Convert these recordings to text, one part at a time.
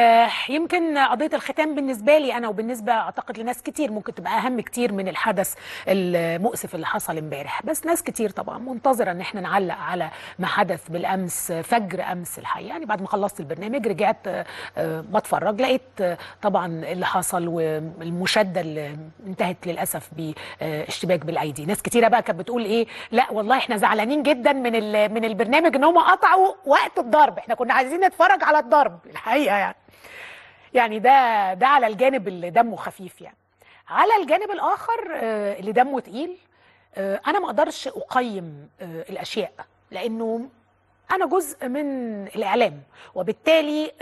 آه، يمكن قضية الختام بالنسبة لي أنا وبالنسبة أعتقد لناس كتير ممكن تبقى أهم كتير من الحدث المؤسف اللي حصل امبارح. بس ناس كتير طبعا منتظرة إن إحنا نعلق على ما حدث بالأمس فجر أمس الحقيقة. يعني بعد ما خلصت البرنامج رجعت آه، بتفرج لقيت آه، طبعا اللي حصل والمشادة اللي انتهت للأسف باشتباك بالأيدي. ناس كتيرة بقى كانت بتقول إيه؟ لا والله إحنا زعلانين جدا من من البرنامج إن هم قطعوا وقت الضرب. إحنا كنا عايزين نتفرج على الضرب الحقيقة يعني. يعني ده ده على الجانب اللي دمه خفيف يعني. على الجانب الآخر آه، اللي دمه تقيل آه، أنا ما أقدرش أقيم آه، الأشياء لأنه أنا جزء من الإعلام وبالتالي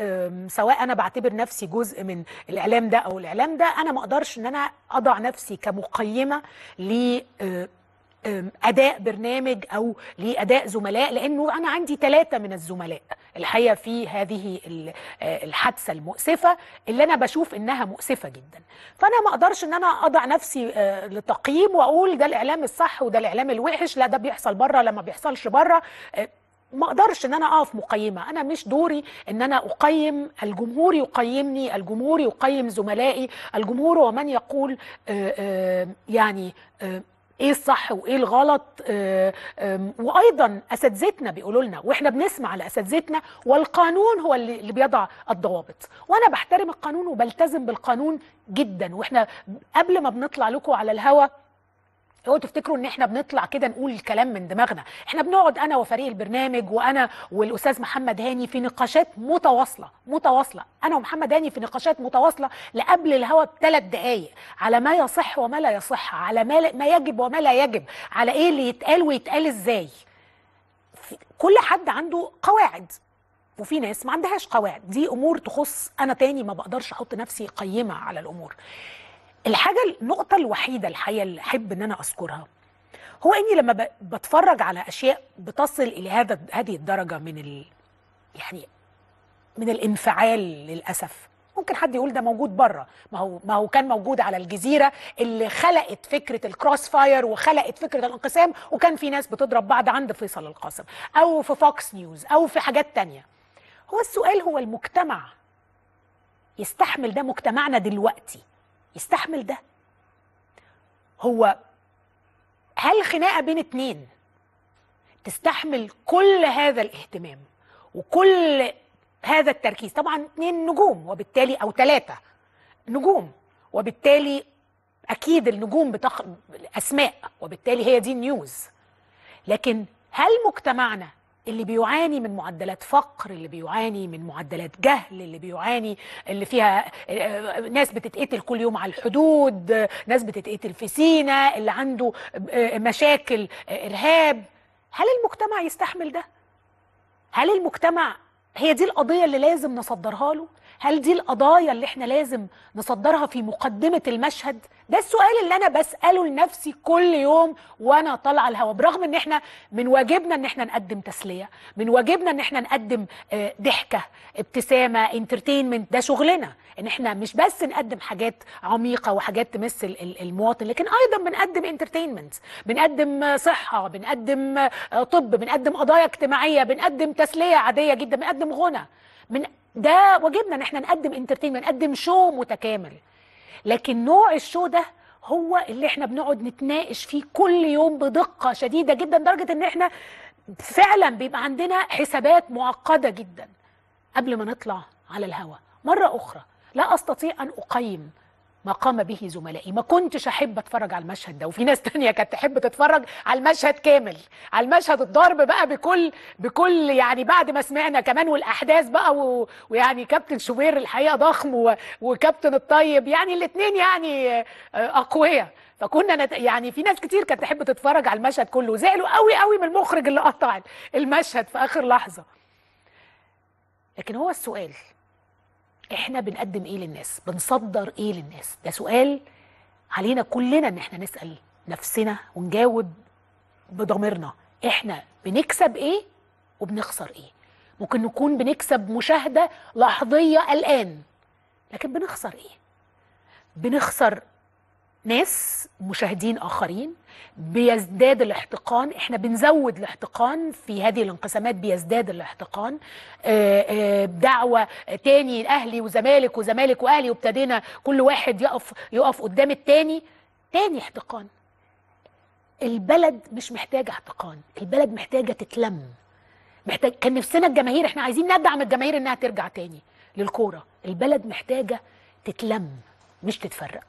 سواء أنا بعتبر نفسي جزء من الإعلام ده أو الإعلام ده أنا ما أقدرش إن أنا أضع نفسي كمقيمة ل أداء برنامج أو لأداء زملاء لأنه أنا عندي ثلاثة من الزملاء الحقيقة في هذه آه، الحادثة المؤسفة اللي أنا بشوف إنها مؤسفة جدا. فأنا ما أقدرش إن أنا أضع نفسي آه، لتقييم وأقول ده الإعلام الصح وده الإعلام الوحش لا ده بيحصل بره لا ما بيحصلش بره آه، ما أقدرش إن أنا أقف مقيمة. أنا مش دوري إن أنا أقيم الجمهور يقيمني الجمهور يقيم زملائي الجمهور هو من يقول يعني إيه الصح وإيه الغلط؟ آه، وأيضا أساتذتنا بيقولوا لنا وإحنا بنسمع لاساتذتنا والقانون هو اللي بيضع الضوابط. وأنا بحترم القانون وبلتزم بالقانون جدا وإحنا قبل ما بنطلع لكم على الهوا اوعوا تفتكروا ان إحنا بنطلع كده نقول الكلام من دماغنا. إحنا بنقعد أنا وفريق البرنامج وأنا والاستاذ محمد هاني في نقاشات متواصلة متواصلة. أنا ومحمد هاني في نقاشات متواصلة لقبل الهوا بثلاث دقائق على ما يصح وما لا يصح على ما ما يجب وما لا يجب على إيه اللي يتقال ويتقال إزاي. كل حد عنده قواعد وفي ناس ما عندهاش قواعد. دي امور تخص أنا تاني ما بقدرش أحط نفسي قيمة على الأمور. الحاجة النقطة الوحيدة الحقيقة اللي أحب إن أنا أذكرها هو إني لما بتفرج على أشياء بتصل إلى هذا هذه الدرجة من ال يعني من الانفعال للأسف. ممكن حد يقول ده موجود بره ما هو ما هو كان موجود على الجزيرة اللي خلقت فكرة ال crossfire وخلقت فكرة الانقسام وكان في ناس بتضرب بعض عند فيصل القاسم أو في Fox News أو في حاجات تانية. هو السؤال هو المجتمع يستحمل ده مجتمعنا دلوقتي؟ يستحمل ده. هو هل خناقة بين اتنين تستحمل كل هذا الاهتمام وكل هذا التركيز؟ طبعا اتنين نجوم وبالتالي أو ثلاثة نجوم وبالتالي أكيد النجوم بتخ... اسماء وبالتالي هي دي النيوز. لكن هل مجتمعنا اللي بيعاني من معدلات فقر اللي بيعاني من معدلات جهل اللي بيعاني اللي فيها آه، ناس بتتقتل كل يوم على الحدود آه، ناس بتتقتل في سينا اللي عنده آه، مشاكل آه، إرهاب هل المجتمع يستحمل ده؟ هل المجتمع هي دي القضية اللي لازم نصدرها له؟ هل دي القضايا اللي إحنا لازم نصدرها في مقدمة المشهد؟ ده السؤال اللي أنا بسأله لنفسي كل يوم وأنا طالعة الهوا برغم إن إحنا من واجبنا إن إحنا نقدم تسلية من واجبنا إن إحنا نقدم آه، ضحكة ابتسامة entertainment ده شغلنا إن إحنا مش بس نقدم حاجات عميقة وحاجات تمس ال- ال- المواطن لكن أيضا بنقدم entertainment بنقدم صحة بنقدم طب بنقدم قضايا اجتماعية بنقدم تسلية عادية جدا بنقدم غنى. من ده واجبنا إن إحنا نقدم entertainment نقدم show متكامل. لكن نوع ال show ده هو اللي إحنا بنقعد نتناقش فيه كل يوم بدقة شديدة جدا لدرجة إن إحنا فعلا بيبقى عندنا حسابات معقدة جدا قبل ما نطلع على الهوا. مرة أخرى لا أستطيع أن أقيم ما قام به زملائي. ما كنتش أحب أتفرج على المشهد ده. وفي ناس تانية كانت تحب تتفرج على المشهد كامل. على المشهد الضرب بقى بكل بكل يعني بعد ما سمعنا كمان والأحداث بقى و... ويعني كابتن شوبير الحقيقة ضخم و... وكابتن الطيب. يعني الاتنين يعني آه، أقوياء. فكنا نت... يعني في ناس كتير كانت تحب تتفرج على المشهد كله. زعلوا قوي قوي من المخرج اللي قطع المشهد في آخر لحظة. لكن هو السؤال إحنا بنقدم إيه للناس؟ بنصدر إيه للناس؟ ده سؤال علينا كلنا إن إحنا نسأل نفسنا ونجاوب بضميرنا. إحنا بنكسب إيه وبنخسر إيه؟ ممكن نكون بنكسب مشاهدة لحظية الآن لكن بنخسر إيه؟ بنخسر ناس مشاهدين آخرين بيزداد الاحتقان. إحنا بنزود الاحتقان في هذه الانقسامات بيزداد الاحتقان. آه، آه، دعوة تاني أهلي وزمالك وزمالك وأهلي وابتدينا كل واحد يقف يقف قدام التاني. تاني احتقان. البلد مش محتاجة احتقان البلد محتاجة تتلم. محتاج كان نفسنا الجماهير إحنا عايزين ندعم الجماهير إنها ترجع تاني للكورة. البلد محتاجة تتلم مش تتفرق.